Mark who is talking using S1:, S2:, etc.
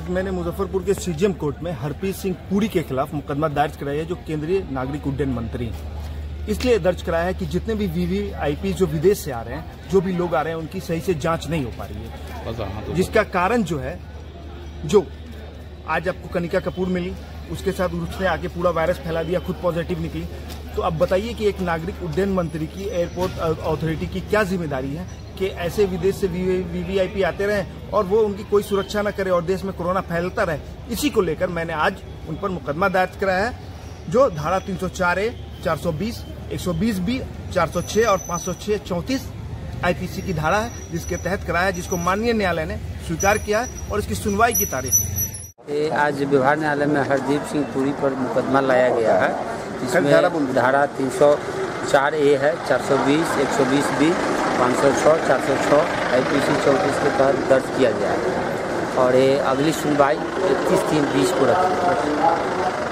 S1: मैंने मुजफ्फरपुर के CGM court में हरप्रीत सिंह पुरी के खिलाफ मुकदमा दर्ज कराया है, जो केंद्रीय नागरिक उड्डयन मंत्री हैं। इसलिए दर्ज कराया है कि जितने भी वीवीआईपी जो विदेश से आ रहे हैं, जो भी लोग आ रहे हैं, उनकी सही से जाँच नहीं हो पा रही है। जिसका कारण जो है, जो आज आपको कनिका कपूर मिली, उसके साथ उसने आके पूरा वायरस फैला दिया, खुद पॉजिटिव निकली। तो अब बताइए कि एक नागरिक उड्डयन मंत्री की एयरपोर्ट अथॉरिटी की क्या ज़िम्मेदारी है? कि ऐसे विदेश से वीवीआईपी आते रहे और वो उनकी कोई सुरक्षा न करे और देश में कोरोना फैलता रहे। इसी को लेकर मैंने आज उन पर मुकदमा दर्ज कराया है जो धारा 304 ए 420 120 बी 406 और 506 चौंतीस आईपीसी की धारा है जिसके तहत कराया है जिसको माननीय न्यायालय ने स्वीकार किया है और इसकी सुनवाई की तारीख
S2: ये आज व्यवहार न्यायालय में हरदीप सिंह पुरी पर मुकदमा लाया गया है इसमें धारा तीन सौ चार ए है चार सौ बीस एक सौ बीस बी पाँच सौ छः चार सौ छः आई पी सी चौंतीस के तहत दर्ज किया गया है। और ये अगली सुनवाई इकतीस तीन बीस को रखी